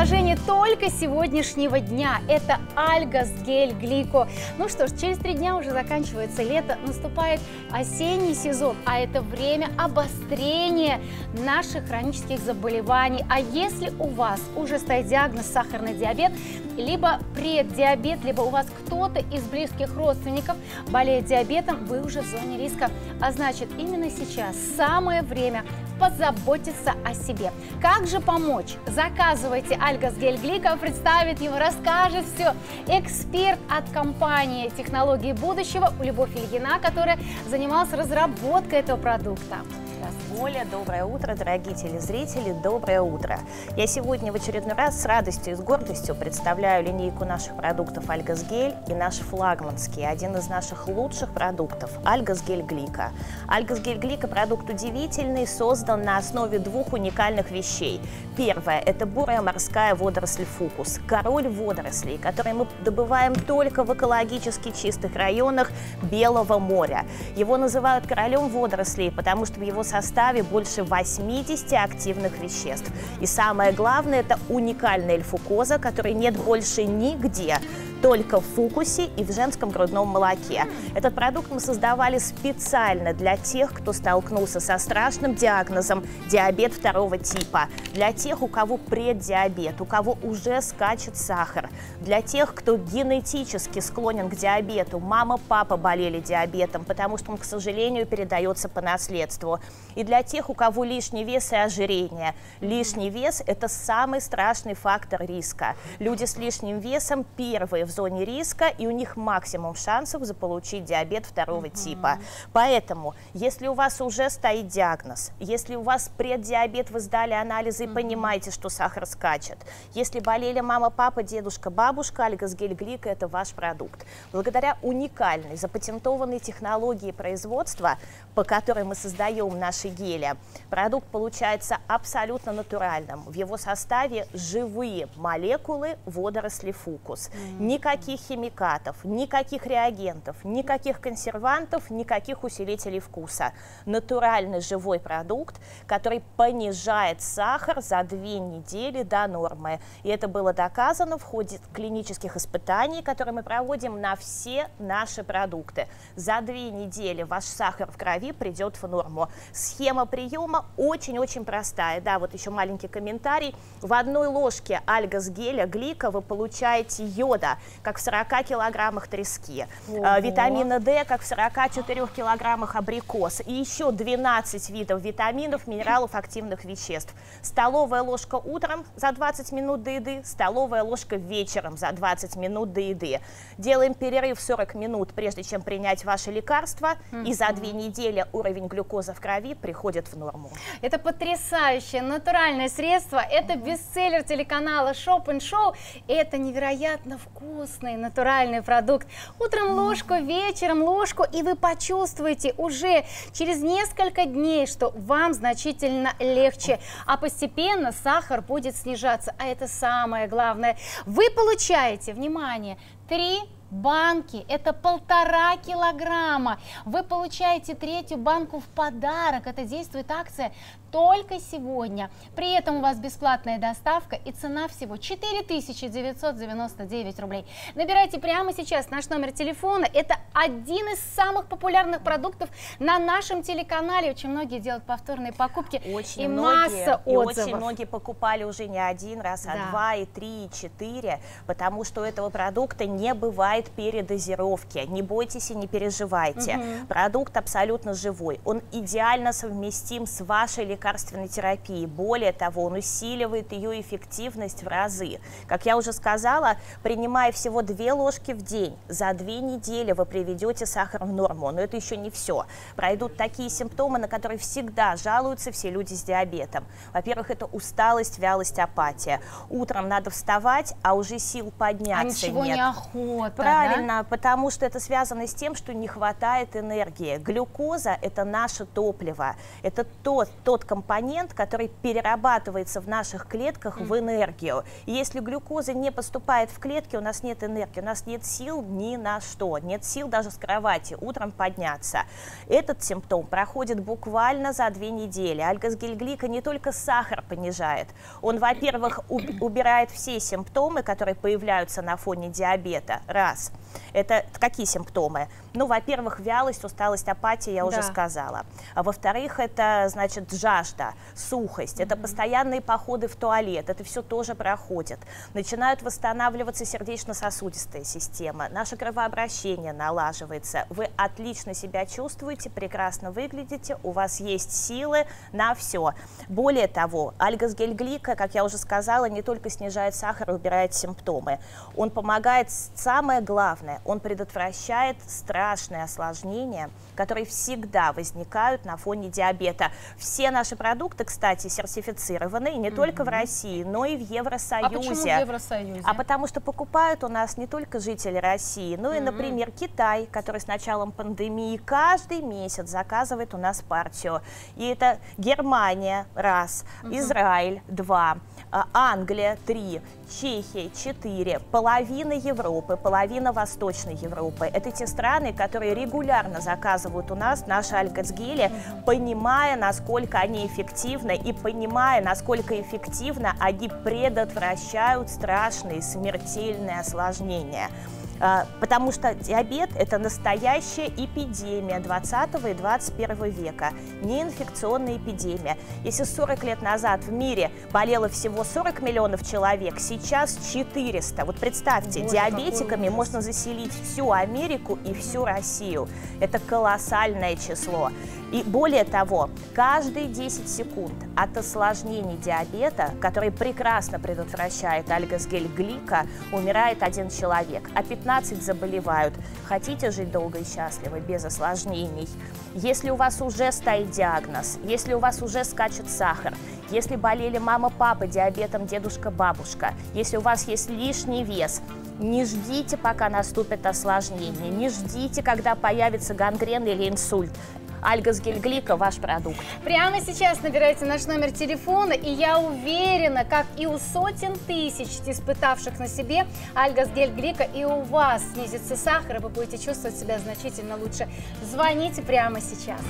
предложение только сегодняшнего дня. Это Альгас Гель Глико. Ну что ж, через три дня уже заканчивается лето, наступает осенний сезон, а это время обострения наших хронических заболеваний. А если у вас уже стоит диагноз сахарный диабет, либо преддиабет, либо у вас кто-то из близких родственников болеет диабетом, вы уже в зоне риска. А значит, именно сейчас самое время позаботиться о себе. Как же помочь? Заказывайте Альгас Гель Глика, представит его, расскажет все. Эксперт от компании «Технологии будущего» Любовь Ильина, которая занималась разработкой этого продукта. Оля, доброе утро, дорогие телезрители, доброе утро. Я сегодня в очередной раз с радостью и с гордостью представляю линейку наших продуктов Альгас Гель и наш флагманский, один из наших лучших продуктов – Альгас Гель Глика. Альгас Гель Глика – продукт удивительный, создан на основе двух уникальных вещей. Первое – это бурая морская водоросль фукус, король водорослей, который мы добываем только в экологически чистых районах Белого моря. Его называют королем водорослей, потому что в его составе составе больше 80 активных веществ. И самое главное, это уникальная эльфукоза, которой нет больше нигде только в фукусе и в женском грудном молоке. Этот продукт мы создавали специально для тех, кто столкнулся со страшным диагнозом диабет второго типа, для тех, у кого преддиабет, у кого уже скачет сахар, для тех, кто генетически склонен к диабету, мама, папа болели диабетом, потому что он, к сожалению, передается по наследству, и для тех, у кого лишний вес и ожирение. Лишний вес – это самый страшный фактор риска. Люди с лишним весом первые в зоне риска, и у них максимум шансов заполучить диабет второго угу. типа. Поэтому, если у вас уже стоит диагноз, если у вас преддиабет, вы сдали анализы и угу. понимаете, что сахар скачет, если болели мама, папа, дедушка, бабушка, альгазгель глика – это ваш продукт. Благодаря уникальной, запатентованной технологии производства, по которой мы создаем наши гели, продукт получается абсолютно натуральным. В его составе живые молекулы водоросли фукус. Никаких химикатов, никаких реагентов, никаких консервантов, никаких усилителей вкуса. Натуральный живой продукт, который понижает сахар за две недели до нормы. И это было доказано в ходе клинических испытаний, которые мы проводим на все наши продукты. За две недели ваш сахар в крови придет в норму. Схема приема очень-очень простая. Да, вот еще маленький комментарий. В одной ложке альгас геля глика вы получаете йода, как в 40 килограммах трески, Ого. Э, витамина D, как в 44 килограммах абрикос, и еще 12 видов витаминов, минералов, активных веществ. Столовая ложка утром за 20 минут до еды, столовая ложка вечером за 20 минут до еды. Делаем перерыв 40 минут, прежде чем принять ваше лекарство, mm -hmm. и за две недели уровень глюкозы в крови приходит в норму. Это потрясающее натуральное средство, это бестселлер телеканала Shop and Show, это невероятно вкусный натуральный продукт. Утром ложку, вечером ложку, и вы почувствуете уже через несколько дней, что вам значительно легче, а постепенно сахар будет снижаться. А это самое главное. Вы получаете, внимание, 3 банки, это полтора килограмма. Вы получаете третью банку в подарок. Это действует акция только сегодня. При этом у вас бесплатная доставка и цена всего 4999 рублей. Набирайте прямо сейчас наш номер телефона. Это один из самых популярных продуктов на нашем телеканале. Очень многие делают повторные покупки очень и многие, масса отзывов. И очень многие покупали уже не один раз, а да. два, и три, и четыре, потому что у этого продукта не бывает передозировки. Не бойтесь и не переживайте. Угу. Продукт абсолютно живой. Он идеально совместим с вашей лекарственной терапии. Более того, он усиливает ее эффективность в разы. Как я уже сказала, принимая всего две ложки в день, за две недели вы приведете сахар в норму. Но это еще не все. Пройдут такие симптомы, на которые всегда жалуются все люди с диабетом. Во-первых, это усталость, вялость, апатия. Утром надо вставать, а уже сил подняться а ничего нет. не охота, Правильно, да? потому что это связано с тем, что не хватает энергии. Глюкоза – это наше топливо. Это тот, тот компонент, который перерабатывается в наших клетках в энергию. И если глюкоза не поступает в клетки, у нас нет энергии, у нас нет сил ни на что, нет сил даже даже с кровати утром подняться. Этот симптом проходит буквально за две недели. Альгосгельглика не только сахар понижает, он, во-первых, убирает все симптомы, которые появляются на фоне диабета, раз. Это какие симптомы? Ну, во-первых, вялость, усталость, апатия, я да. уже сказала. А во-вторых, это, значит, жажда, сухость, mm-hmm. это постоянные походы в туалет, это все тоже проходит. Начинают восстанавливаться сердечно-сосудистая система, наше кровообращение налаживается, вы отлично себя чувствуете, прекрасно выглядите, у вас есть силы на все. Более того, альгосгельглика, как я уже сказала, не только снижает сахар, убирает симптомы. Он помогает, самое главное, он предотвращает страшные осложнения, которые всегда возникают на фоне диабета. Все наши продукты, кстати, сертифицированы не mm-hmm. только в России, но и в Евросоюзе. А почему в Евросоюзе? А потому что покупают у нас не только жители России, но и, например, Китай, который с началом пандемии каждый месяц заказывает у нас партию. И это Германия, раз, mm-hmm. Израиль, два, а, Англия, три, Чехия 4, половина Европы, половина Восточной Европы. Это те страны, которые регулярно заказывают у нас наши альгацгели, понимая, насколько они эффективны и понимая, насколько эффективно они предотвращают страшные смертельные осложнения. А, потому что диабет – это настоящая эпидемия 20 и 21 века, не инфекционная эпидемия. Если 40 лет назад в мире болело всего 40 миллионов человек, сейчас 400. Вот представьте, Боже, диабетиками можно заселить всю Америку и всю Россию. Это колоссальное число. И более того, каждые 10 секунд от осложнений диабета, который прекрасно предотвращает альгосгель-глика, умирает один человек, а 15 заболевают. Хотите жить долго и счастливо, без осложнений? Если у вас уже стоит диагноз, если у вас уже скачет сахар, если болели мама, папа диабетом, дедушка, бабушка, если у вас есть лишний вес, не ждите, пока наступит осложнение, не ждите, когда появится гангрен или инсульт. Альгас Гельглика – ваш продукт. Прямо сейчас набирайте наш номер телефона, и я уверена, как и у сотен тысяч испытавших на себе Альгас Гельглика, и у вас снизится сахар, и вы будете чувствовать себя значительно лучше. Звоните прямо сейчас.